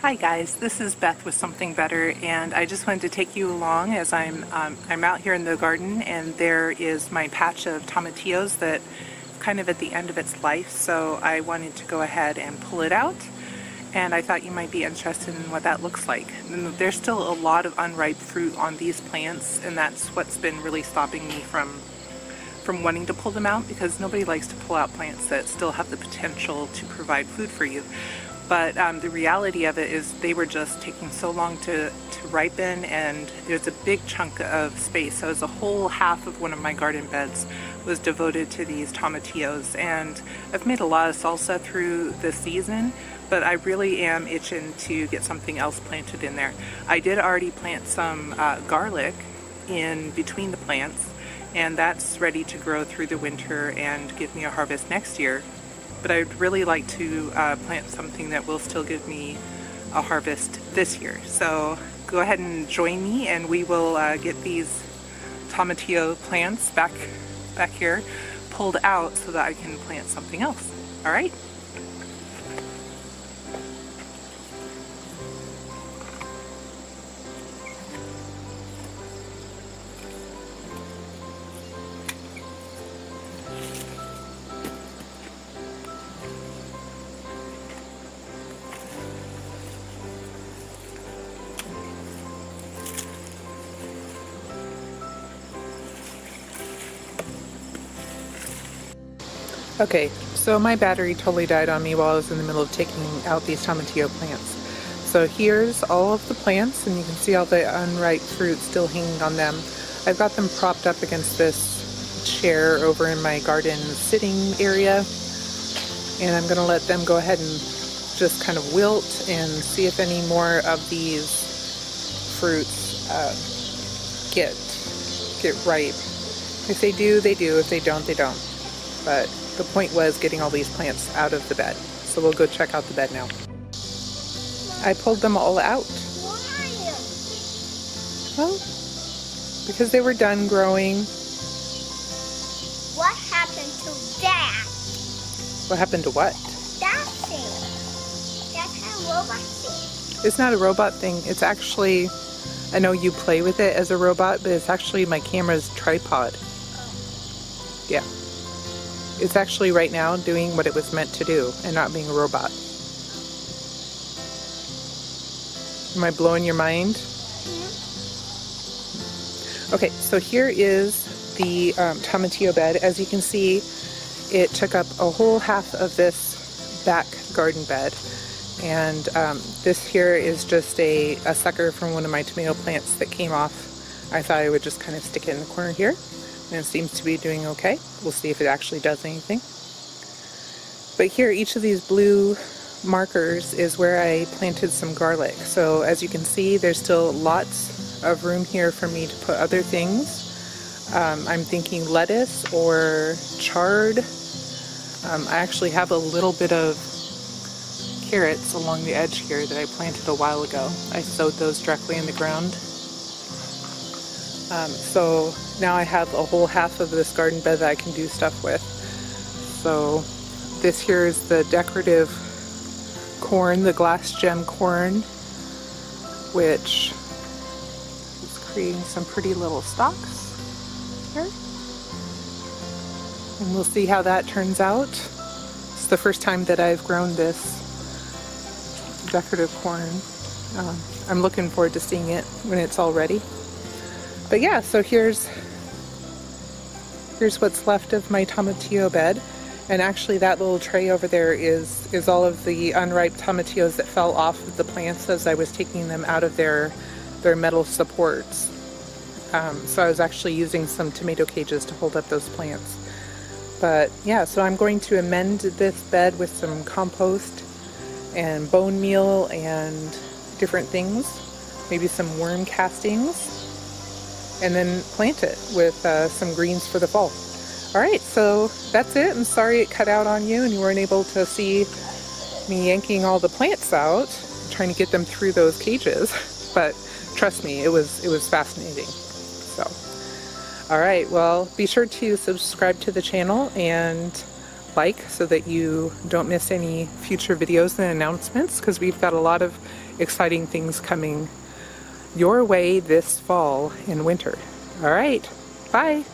Hi guys, this is Beth with Something Better and I just wanted to take you along as I'm um, I'm out here in the garden and there is my patch of tomatillos that kind of at the end of its life so I wanted to go ahead and pull it out and I thought you might be interested in what that looks like. And there's still a lot of unripe fruit on these plants and that's what's been really stopping me from from wanting to pull them out because nobody likes to pull out plants that still have the potential to provide food for you but um, the reality of it is they were just taking so long to, to ripen and it was a big chunk of space. So it was a whole half of one of my garden beds was devoted to these tomatillos and I've made a lot of salsa through the season but I really am itching to get something else planted in there. I did already plant some uh, garlic in between the plants and that's ready to grow through the winter and give me a harvest next year but I'd really like to uh, plant something that will still give me a harvest this year. So go ahead and join me and we will uh, get these tomatillo plants back, back here pulled out so that I can plant something else. All right? Okay, so my battery totally died on me while I was in the middle of taking out these tomatillo plants. So here's all of the plants and you can see all the unripe fruit still hanging on them. I've got them propped up against this chair over in my garden sitting area and I'm going to let them go ahead and just kind of wilt and see if any more of these fruits uh, get get ripe. If they do, they do. If they don't, they don't. But the point was getting all these plants out of the bed. So we'll go check out the bed now. I pulled them all out. Why? Well, because they were done growing. What happened to that? What happened to what? That thing. That's a robot thing. It's not a robot thing. It's actually, I know you play with it as a robot, but it's actually my camera's tripod. Oh. Yeah. It's actually right now doing what it was meant to do and not being a robot. Am I blowing your mind? Okay, so here is the um, tomatillo bed. As you can see, it took up a whole half of this back garden bed. And um, this here is just a, a sucker from one of my tomato plants that came off. I thought I would just kind of stick it in the corner here and it seems to be doing okay. We'll see if it actually does anything. But here, each of these blue markers is where I planted some garlic. So as you can see, there's still lots of room here for me to put other things. Um, I'm thinking lettuce or chard. Um, I actually have a little bit of carrots along the edge here that I planted a while ago. I sowed those directly in the ground. Um, so now I have a whole half of this garden bed that I can do stuff with. So this here is the decorative corn, the glass gem corn, which is creating some pretty little stalks here. And we'll see how that turns out. It's the first time that I've grown this decorative corn. Um, I'm looking forward to seeing it when it's all ready. But yeah, so here's here's what's left of my tomatillo bed. And actually that little tray over there is, is all of the unripe tomatillos that fell off of the plants as I was taking them out of their, their metal supports. Um, so I was actually using some tomato cages to hold up those plants. But yeah, so I'm going to amend this bed with some compost and bone meal and different things. Maybe some worm castings and then plant it with uh, some greens for the fall. All right, so that's it. I'm sorry it cut out on you and you weren't able to see me yanking all the plants out, trying to get them through those cages. But trust me, it was it was fascinating. So, all right, well, be sure to subscribe to the channel and like so that you don't miss any future videos and announcements because we've got a lot of exciting things coming your way this fall and winter. All right, bye.